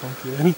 同学。